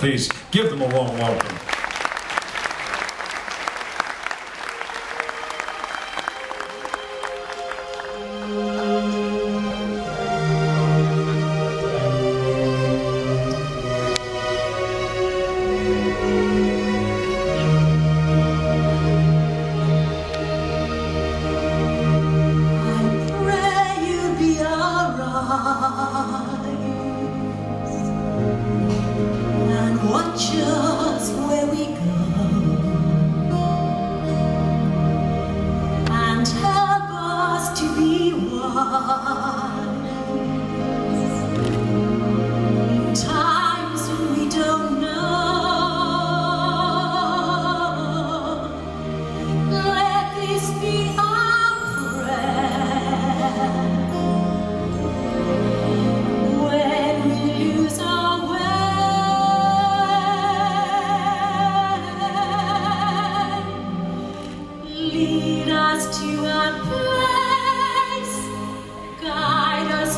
Please give them a warm welcome. 啊啊啊啊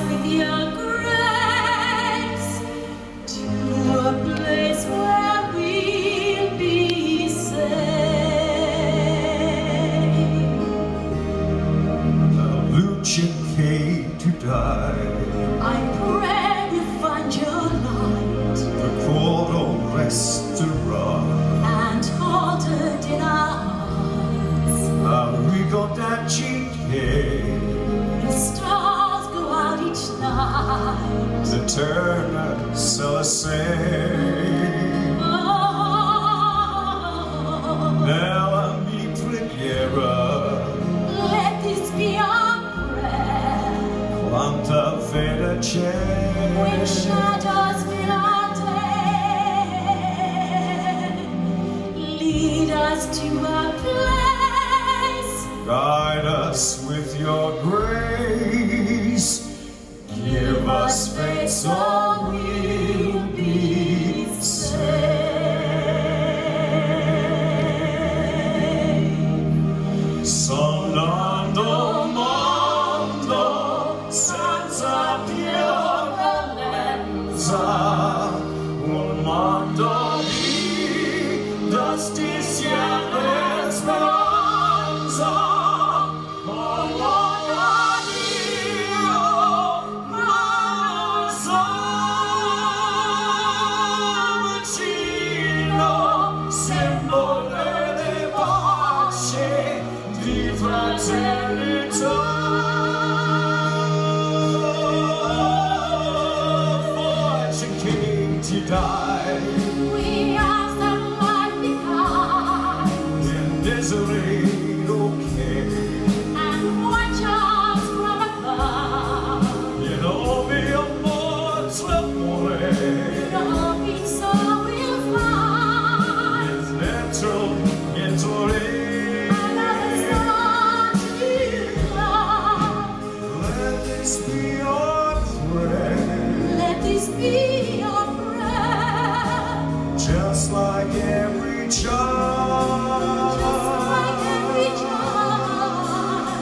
The night to turn us the same. Oh. Now amici preghiera. Let this be our prayer. Quanta fede c'è. When shadows fill our day, lead us to a place. Guide us with your grace. Give us faith so we'll be We ask that life be kind in misery, okay. and watch us from above. You know amore. Just like every child. Just like every child.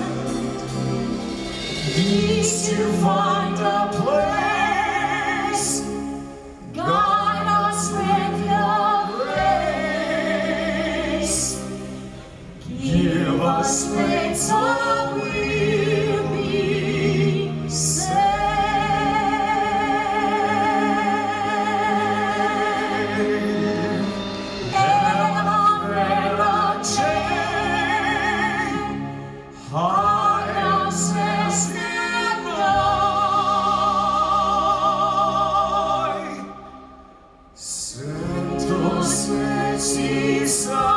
needs to find a place. Sento se